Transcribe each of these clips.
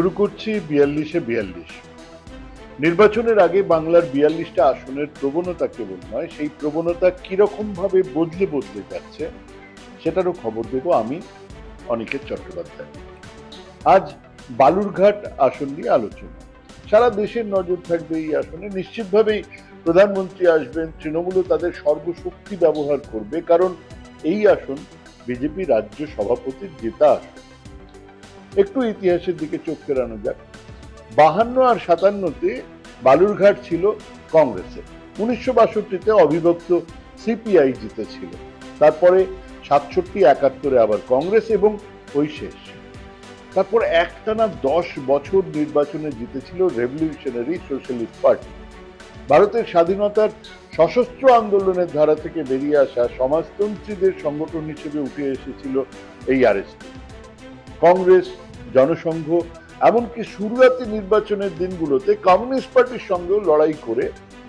শুরু করছি বিয়াল্লিশে বিয়াল্লিশ। নির্বাচনের আগে বাংলার বিয়াল্লিশটা আসনের প্রবণতা কেবল নয়, সেই প্রবণতা কীরকম ভাবে বদলে বদলে যাচ্ছে সেটারও খবর দেব আমি, অনিকেত চট্টোপাধ্যায়। আজ বালুরঘাট আসন নিয়ে আলোচনা। সারা দেশের নজর থাকবে এই আসনে। নিশ্চিতভাবেই প্রধানমন্ত্রী আসবেন, তৃণমূলও তাদের সর্বশক্তি ব্যবহার করবে, কারণ এই আসন বিজেপি রাজ্য সভাপতির জেতা আসন। একটু ইতিহাসের দিকে চোখ ফেরানো যাক। বাহান্ন আর সাতান্নতে বালুরঘাট ছিল কংগ্রেসের। উনিশশো বাষট্টিতে অবিভক্ত সিপিআই জিতেছিল। তারপরে সাতষট্টি, একাত্তরে আবার কংগ্রেস এবং ওই শেষ। তারপর একটানা দশ বছর নির্বাচনে জিতেছিল রেভলিউশনারি সোশ্যালিস্ট পার্টি। ভারতের স্বাধীনতার সশস্ত্র আন্দোলনের ধারা থেকে বেরিয়ে আসা সমাজতন্ত্রীদের সংগঠন হিসেবে উঠে এসেছিল এই আরএসপি। কংগ্রেস, জনসংঘ, এমনকি শুরুয়াতি নির্বাচনের দিনগুলোতে কমিউনিস্ট পার্টির সঙ্গেও লড়াই করে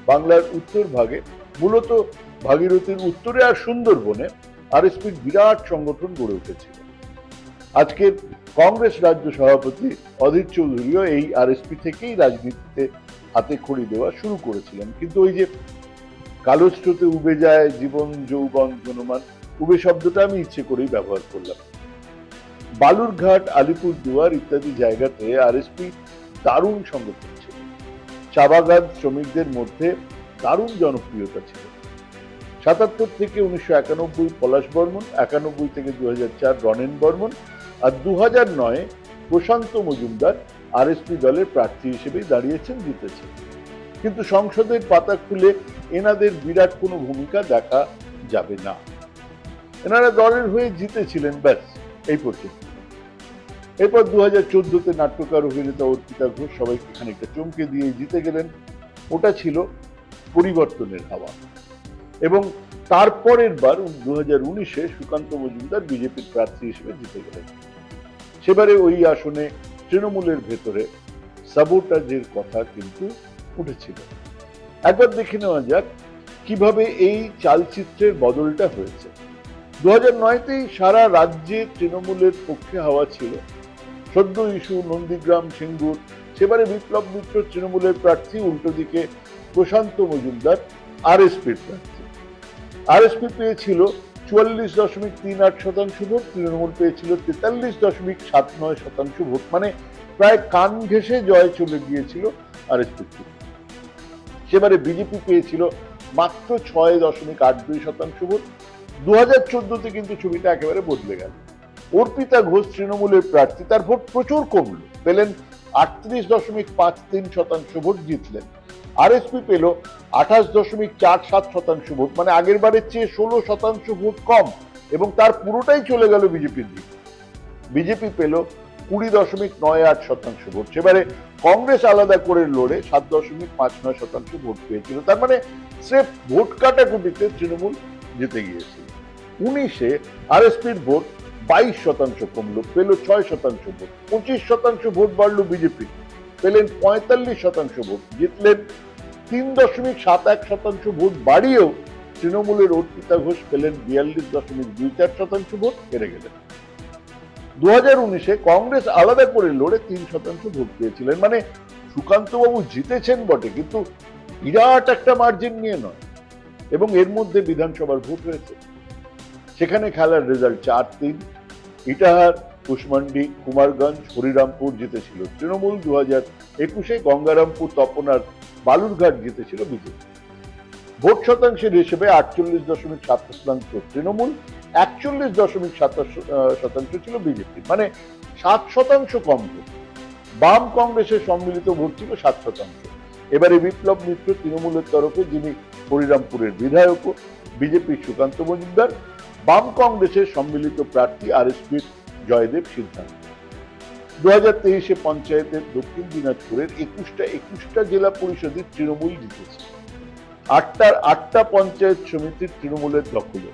বাংলার উত্তর ভাগে, মূলত ভাগীরথীর উত্তরে আর সুন্দরবনে আরএসপির বিরাট সংগঠন গড়ে উঠেছিল। আজকের কংগ্রেস রাজ্য সভাপতি অধীর চৌধুরীও এই আরএসপি থেকেই রাজনীতিতে হাতে খড়ি দেওয়া শুরু করেছিলেন। কিন্তু ওই যে কালো স্রোতে উবে যায় জীবন, যৌবন জনমান উবে শব্দটা আমি ইচ্ছে করেই ব্যবহার করলাম। বালুরঘাট, আলিপুরদুয়ার ইত্যাদি জায়গাতে আরএসপি দারুণ সংগঠন ছিল চা বাগান শ্রমিকদের মধ্যে দারুণ জনপ্রিয়তা ছিল। সাতাত্তর থেকে উনিশশো একানব্বই পলাশ বর্মন, একানব্বই থেকে দু চার রনেন বর্মন আর দু হাজার নয়ে প্রশান্ত মজুমদার আরএসপি দলের প্রার্থী হিসেবেই দাঁড়িয়েছেন, জিতেছেন। কিন্তু সংসদের পাতা খুলে এনাদের বিরাট কোনো ভূমিকা দেখা যাবে না। এনারা দলের হয়ে জিতেছিলেন, ব্যাস, এই পর্যন্ত। এরপর দু হাজার চোদ্দতে নাট্যকার অভিনেতা অর্পিতা ঘোষ সবাইকে খানিকটা চমকে দিয়ে জিতে গেলেন। ওটা ছিল পরিবর্তনের হাওয়া। এবং তারপরের বার দু হাজার উনিশে সুকান্ত মজুমদার বিজেপির প্রার্থী হিসেবে জিতে গেলেন। সেবারে ওই আসনে তৃণমূলের ভেতরে সাবোটাজের কথা কিন্তু উঠেছিল। একবার দেখে নেওয়া যাক কীভাবে এই চালচিত্রের বদলটা হয়েছে। দু হাজার নয়তেই সারা রাজ্যে তৃণমূলের পক্ষে হাওয়া ছিল। সদ্য ইস্যু নন্দীগ্রাম সিঙ্গুর। সেবারে বিপ্লব মিত্র তৃণমূলের প্রার্থী, উল্টো দিকে প্রশান্ত মজুমদার, আরএসপির প্রার্থী। আরএসপি পেয়েছিল চুয়াল্লিশ দশমিক তিন আট শতাংশ ভোট, তৃণমূল পেয়েছিল তেতাল্লিশ দশমিক সাত নয় শতাংশ ভোট মানে প্রায় কান ঘেঁষে জয় চলে গিয়েছিল আর আরএসপি সেবারে বিজেপি পেয়েছিল মাত্র ছয় দশমিক আট দুই শতাংশ ভোট। দু হাজার চোদ্দতে কিন্তু ছবিটা একেবারে বদলে গেল। অর্পিতা ঘোষ তৃণমূলের প্রার্থী। তার ভোট প্রচুর কমল। পেলেন আটত্রিশ দশমিক পাঁচ তিন শতাংশ ভোট জিতলেন। আরএসপি পেল আঠাশ দশমিক চার সাত শতাংশ ভোট। মানে আগের বারের চেয়ে ষোলো শতাংশ ভোট কম এবং তার পুরোটাই চলে গেল বিজেপির দিকে। বিজেপি পেল কুড়ি দশমিক নয় আট শতাংশ ভোট। সেবারে কংগ্রেস আলাদা করে লড়ে সাত দশমিক পাঁচ নয় শতাংশ ভোট পেয়েছিল। তার মানে স্রেফ ভোট কাটাকুটিতে তৃণমূল জিতে গিয়েছিল। উনিশে আর আরএসপির ভোট বাইশ শতাংশ কমল, পেল ছয় শতাংশ ভোট, পঁচিশ শতাংশ ভোট বাড়ল বিজেপি পেলেন পঁয়তাল্লিশ শতাংশ ভোট, জিতলেন তিন দশমিক সাত এক শতাংশ ভোট বাড়িয়েও তৃণমূলের অর্পিতা ঘোষ পেলেন বিয়াল্লিশ দশমিক দুই চার শতাংশ ভোট, হেরে গেলেন। দু হাজার উনিশে কংগ্রেস আলাদা করে লড়ে তিন শতাংশ ভোট পেয়েছিলেন। মানে সুকান্ত বাবু জিতেছেন বটে, কিন্তু বিরাট একটা মার্জিন নিয়ে নয়। এবং এর মধ্যে বিধানসভার ভোট হয়েছে সেখানে খেলার রেজাল্ট চার তিন। ইটাহার, কুশমান্ডি, কুমারগঞ্জ, হরিরামপুর জিতেছিল। তৃণমূল দু হাজার একুশে গঙ্গারামপুর তপনার বালুরঘাট জিতেছিল বিজেপি। ভোট শতাংশের হিসেবে আটচল্লিশ দশমিক সাত শতাংশ তৃণমূল, একচল্লিশ দশমিক সাতাশ শতাংশ ছিল বিজেপি। মানে সাত শতাংশ কম বাম কংগ্রেসের সম্মিলিত ভোট ছিল সাত শতাংশ। এবারে বিপ্লব মিত্র তৃণমূলের তরফে যিনি হরিরামপুরের বিধায়ক, বিজেপির সুকান্ত মজুমদার বাম কংগ্রেসের সম্মিলিত প্রার্থী আর আরএসপির জয়দেব সিদ্ধান্ত। দু হাজার তেইশে পঞ্চায়েতের দক্ষিণ দিনাজপুরের একুশটা একুশটা জেলা পরিষদের তৃণমূল জিতেছে। আটটার আটটা পঞ্চায়েত সমিতির তৃণমূলের দখলে।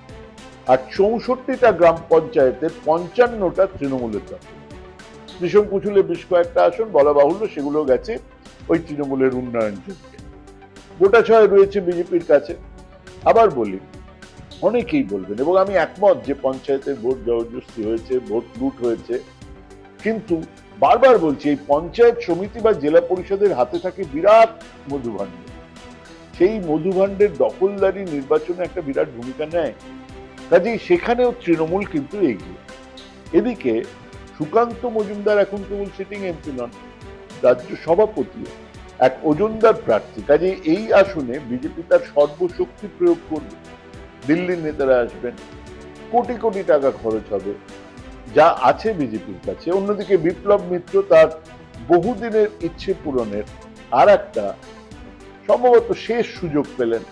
আর চৌষট্টিটা গ্রাম পঞ্চায়েতের পঞ্চান্নটা তৃণমূলের দখলে। ভীষণ কুচুলে বেশ কয়েকটা আসন বলা বাহুল্য সেগুলো গেছে ওই তৃণমূলের উন্নয়ন জন্য। গোটা ছয় রয়েছে বিজেপির কাছে। আবার বলি অনেকেই বলবেন, এবং আমি একমত যে পঞ্চায়েতের ভোট জবরদস্তি হয়েছে, ভোট লুট হয়েছে। কিন্তু বারবার বলছি, এই পঞ্চায়েত সমিতি বা জেলা পরিষদের হাতে থাকে বিরাট মধুভাণ্ড। সেই মধুভাণ্ডের দখলদারি নির্বাচনে একটা বিরাট ভূমিকা নেয়। কাজেই সেখানেও তৃণমূল কিন্তু এগিয়ে। এদিকে সুকান্ত মজুমদার এখন কেবল সিটিং এমপি নন, রাজ্য সভাপতি এক ওজনদার প্রার্থী। কাজে এই আসনে বিজেপি তার সর্বশক্তি প্রয়োগ করবে। দিল্লির নেতারা আসবেন, কোটি কোটি টাকা খরচ হবে। যা আছে বিজেপির কাছে। অন্যদিকে বিপ্লব মিত্র তার বহুদিনের ইচ্ছে পূরণের আর একটা সম্ভবত শেষ সুযোগ পেলেন।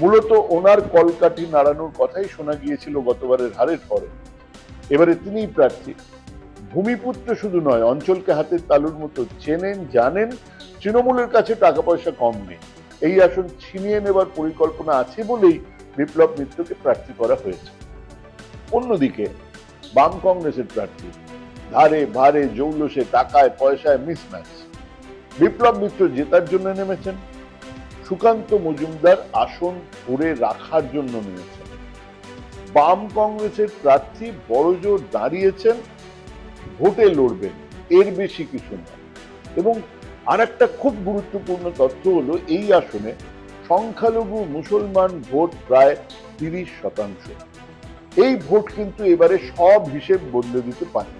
মূলত ওনার কলকাঠি নাড়ানোর কথাই শোনা গিয়েছিল গতবারের হারের পরে। এবারে তিনিই প্রার্থী। ভূমিপুত্র শুধু নয়, অঞ্চলকে হাতের তালুর মতো চেনেন, জানেন, তৃণমূলের কাছে টাকা পয়সা কম নেই। এই আসন ছিনিয়ে নেবার পরিকল্পনা আছে বলেই বিপ্লব মিত্রকে প্রার্থী করা হয়েছে। অন্যদিকে, বাম কংগ্রেসের প্রার্থী, ধারে ভারে জৌলসে টাকায় পয়সায় মিসম্যাচ বিপ্লব মিত্র জেতার জন্য নেমেছেন, সুকান্ত মজুমদার আসন ধরে রাখার জন্য নেমেছেন। বাম কংগ্রেসের প্রার্থী বড়জোর দাঁড়িয়েছেন, ভোটে লড়বেন, এর বেশি কিছু না এবং আরেকটা খুব গুরুত্বপূর্ণ তথ্য হলো, এই আসনে সংখ্যালঘু মুসলমান ভোট প্রায় তিরিশ শতাংশ। এই ভোট কিন্তু এবারে সব হিসেব বদলে দিতে পারে।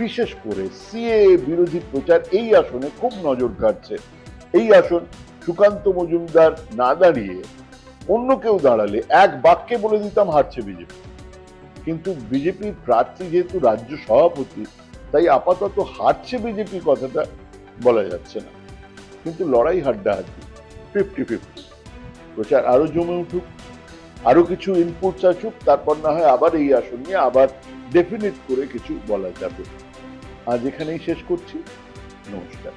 বিশেষ করে সিএ বিরোধী প্রচার এই আসনে খুব নজর কাটছে এই আসন সুকান্ত মজুমদার না দাঁড়িয়ে অন্য কেউ দাঁড়ালে এক বাক্যে বলে দিতাম হারছে বিজেপি। কিন্তু বিজেপি প্রার্থী যেহেতু রাজ্য সভাপতি, তাই আপাতত হারছে বিজেপি কথাটা বলা যাচ্ছে না। কিন্তু লড়াই হাড্ডা হাড্ডাহাড্ডি। Fifty fifty. প্রচার আরও জমে উঠুক, আরও কিছু ইনপুটস আসুক, তারপর না হয় আবার এই আসন নিয়ে আবার ডেফিনেট করে কিছু বলা যাবে। আজ এখানেই শেষ করছি। নমস্কার।